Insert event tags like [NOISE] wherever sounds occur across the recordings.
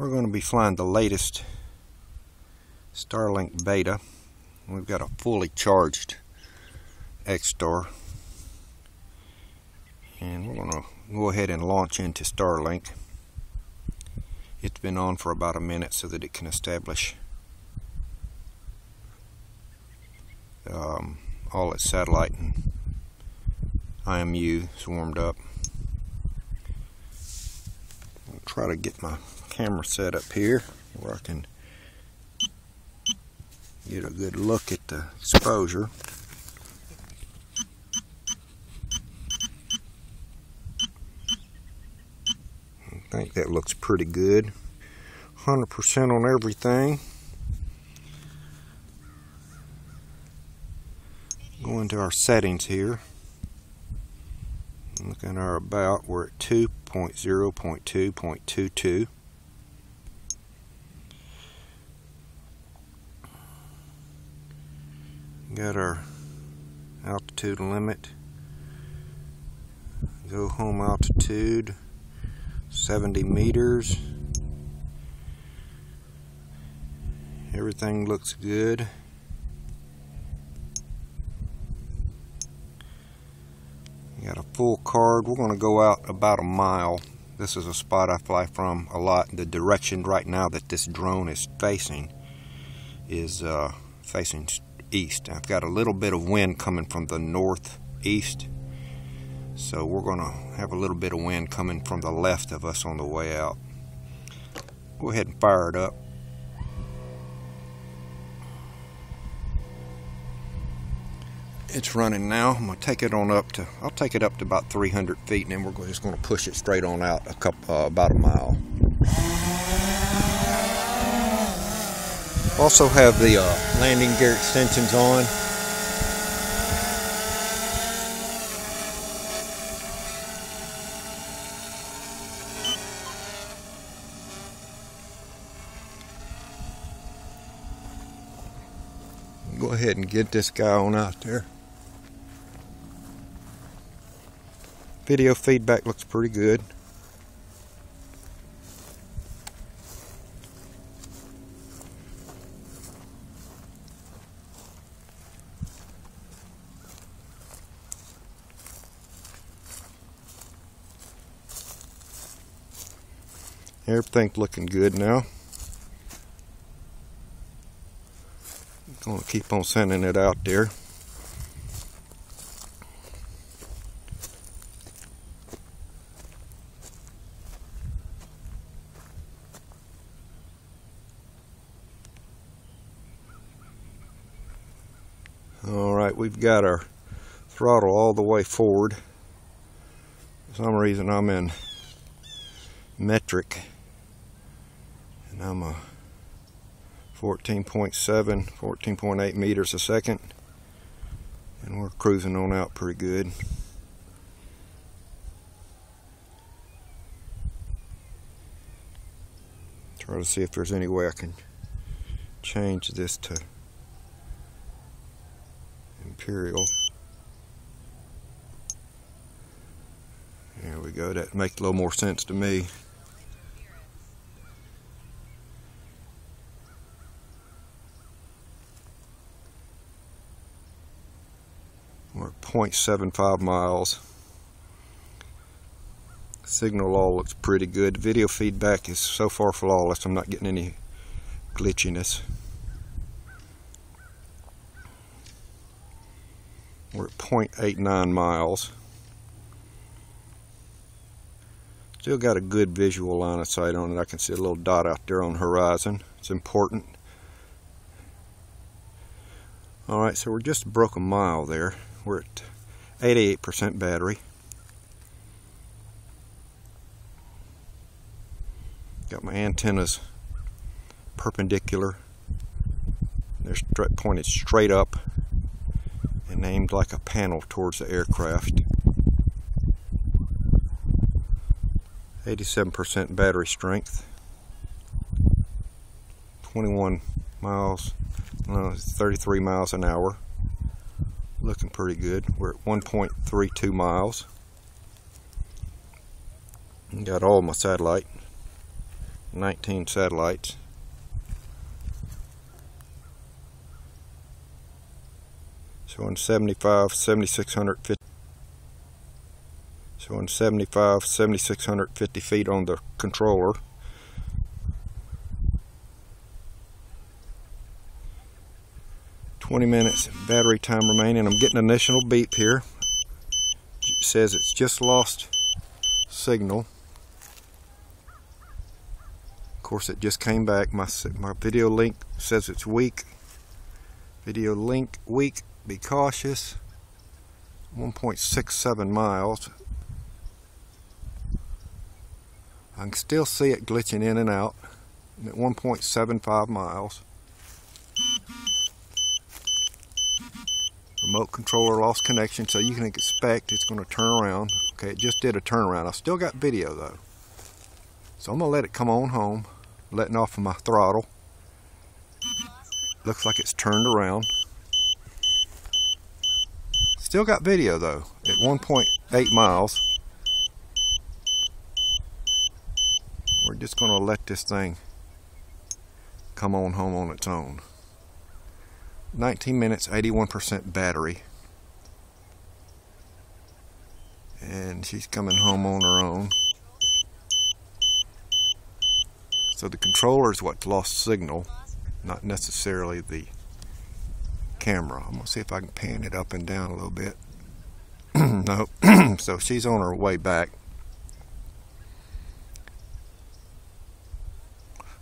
We're going to be flying the latest Starlink beta. We've got a fully charged X-Star. And we're going to go ahead and launch into Starlink. It's been on for about a minute so that it can establish um, all its satellite and IMU swarmed up. I'll try to get my camera set up here where I can get a good look at the exposure. I think that looks pretty good. 100% on everything. Go into our settings here. Look at our about, we're at 2.0.2.22. Got our altitude limit. Go home altitude 70 meters. Everything looks good. Got a full card. We're going to go out about a mile. This is a spot I fly from a lot. The direction right now that this drone is facing is uh, facing east. I've got a little bit of wind coming from the northeast. So we're going to have a little bit of wind coming from the left of us on the way out. Go ahead and fire it up. It's running now. I'm going to take it on up to, I'll take it up to about 300 feet and then we're just going to push it straight on out a couple, uh, about a mile. Also have the uh, landing gear extensions on. Go ahead and get this guy on out there. Video feedback looks pretty good. Everything's looking good now. Gonna keep on sending it out there. Alright, we've got our throttle all the way forward. For some reason I'm in metric I'm a 14.7 14.8 meters a second. And we're cruising on out pretty good. Try to see if there's any way I can change this to imperial. There we go. That makes a little more sense to me We're 0.75 miles. Signal all looks pretty good. Video feedback is so far flawless. I'm not getting any glitchiness. We're at 0.89 miles. Still got a good visual line of sight on it. I can see a little dot out there on the horizon. It's important. Alright, so we're just broke a mile there. We're at 88% battery. Got my antennas perpendicular. They're straight, pointed straight up and aimed like a panel towards the aircraft. 87% battery strength. 21 miles, no, 33 miles an hour looking pretty good. We're at 1.32 miles. Got all my satellite 19 satellites. Showing 75, 7650. Showing 75, 7650 feet on the controller. Twenty minutes battery time remaining. I'm getting an initial beep here. It says it's just lost signal. Of course, it just came back. My my video link says it's weak. Video link weak be cautious. 1.67 miles. I can still see it glitching in and out at 1.75 miles. Remote controller lost connection, so you can expect it's going to turn around. Okay, it just did a turnaround. I still got video though. So I'm going to let it come on home, letting off of my throttle. Looks like it's turned around. Still got video though, at 1.8 miles. We're just going to let this thing come on home on its own. 19 minutes, 81% battery. And she's coming home on her own. So the controller is what's lost signal, not necessarily the camera. I'm to see if I can pan it up and down a little bit. [CLEARS THROAT] no, [CLEARS THROAT] so she's on her way back.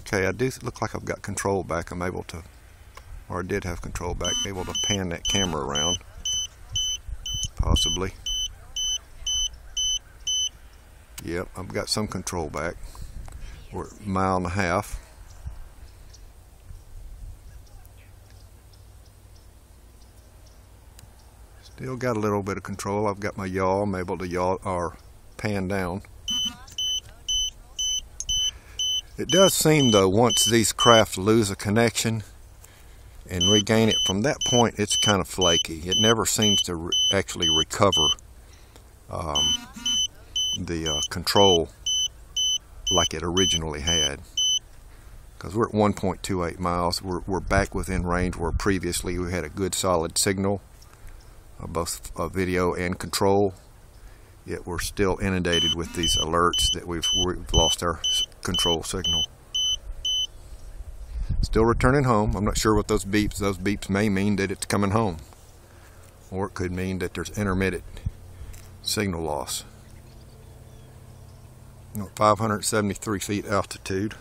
Okay, I do look like I've got control back. I'm able to, or did have control back, able to pan that camera around. Possibly. Yep, I've got some control back. We're a mile and a half. Still got a little bit of control. I've got my yaw. I'm able to yaw or pan down. It does seem though once these craft lose a connection and regain it from that point it's kind of flaky. It never seems to re actually recover um, the uh, control like it originally had. Because we're at 1.28 miles. We're, we're back within range where previously we had a good solid signal uh, both uh, video and control. Yet we're still inundated with these alerts that we've, we've lost our control signal. Still returning home. I'm not sure what those beeps, those beeps may mean that it's coming home. Or it could mean that there's intermittent signal loss. You know, 573 feet altitude.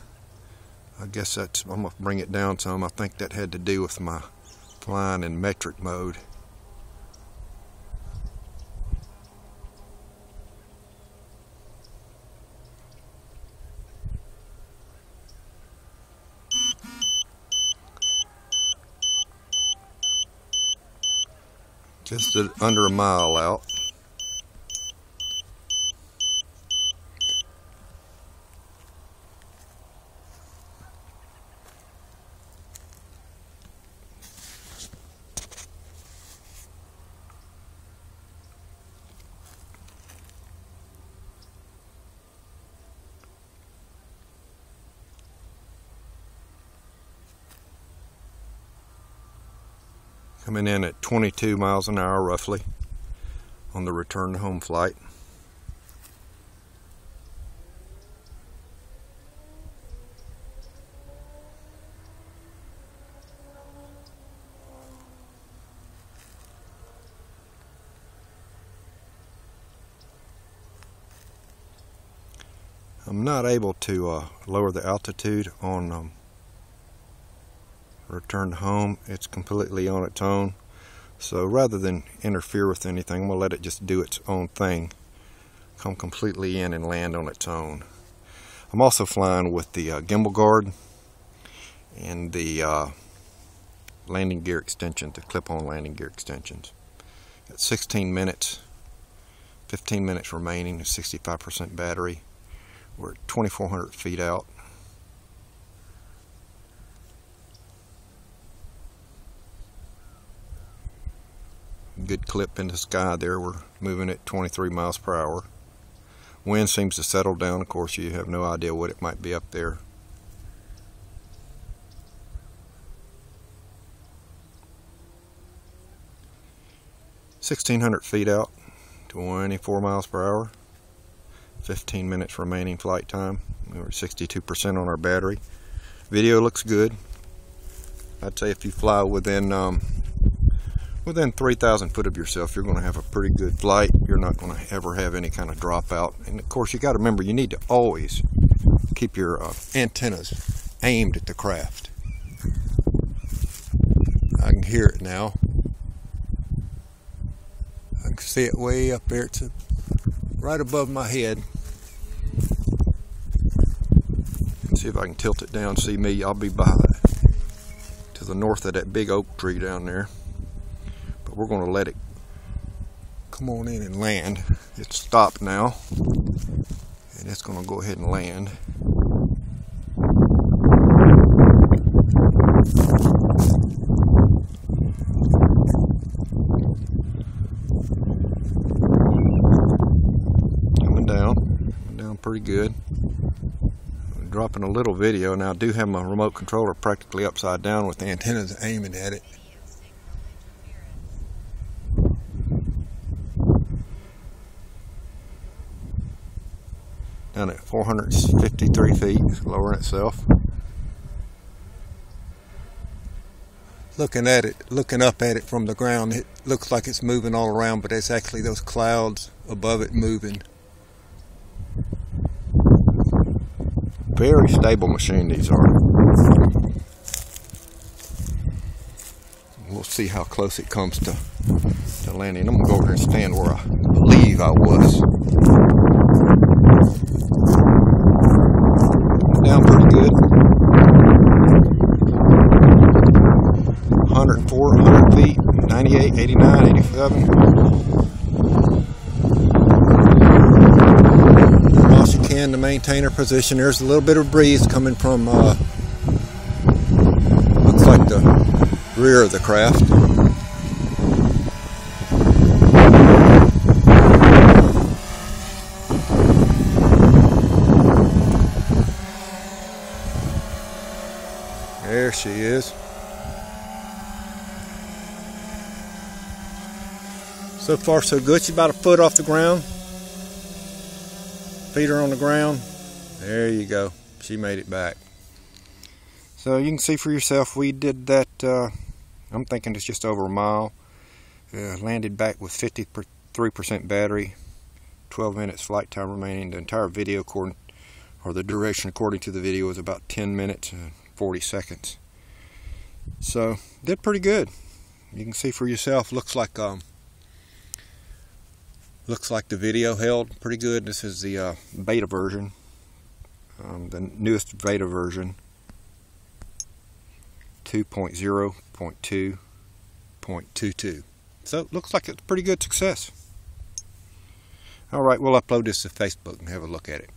I guess that's, I'm going to bring it down some. I think that had to do with my flying in metric mode. Just under a mile out. Coming in at 22 miles an hour roughly on the return home flight. I'm not able to uh, lower the altitude on um, returned home it's completely on its own. So rather than interfere with anything we'll let it just do its own thing come completely in and land on its own. I'm also flying with the uh, gimbal guard and the uh, landing gear extension the clip-on landing gear extensions. At 16 minutes 15 minutes remaining 65% battery. We're 2400 feet out good clip in the sky there. We're moving at 23 miles per hour. Wind seems to settle down. Of course, you have no idea what it might be up there. Sixteen hundred feet out, twenty-four miles per hour. Fifteen minutes remaining flight time. We were sixty-two percent on our battery. Video looks good. I'd say if you fly within um, within 3,000 foot of yourself, you're going to have a pretty good flight. You're not going to ever have any kind of dropout. And of course, you got to remember, you need to always keep your uh, antennas aimed at the craft. I can hear it now. I can see it way up there. It's right above my head. See if I can tilt it down. See me? I'll be by to the north of that big oak tree down there. But we're going to let it come on in and land. It's stopped now. And it's going to go ahead and land. Coming down, coming down pretty good. I'm dropping a little video now. I do have my remote controller practically upside down with the antennas aiming at it. Down at 453 feet, lowering itself. Looking at it, looking up at it from the ground, it looks like it's moving all around, but it's actually those clouds above it moving. Very stable machine these are. We'll see how close it comes to, to landing. I'm to go over here and stand where I believe I was. Down pretty good. 104, 100 feet, 98, 89, 87. can to maintain her position. There's a little bit of breeze coming from, uh, looks like the rear of the craft. There she is. So far so good. She's about a foot off the ground feet are on the ground. There you go. She made it back. So you can see for yourself, we did that, uh, I'm thinking it's just over a mile. Uh, landed back with 53% battery, 12 minutes flight time remaining. The entire video, according, or the duration according to the video, was about 10 minutes and 40 seconds. So, did pretty good. You can see for yourself, looks like um, looks like the video held pretty good. This is the uh, beta version, um, the newest beta version, 2.0.2.22. So it looks like it's pretty good success. All right, we'll upload this to Facebook and have a look at it.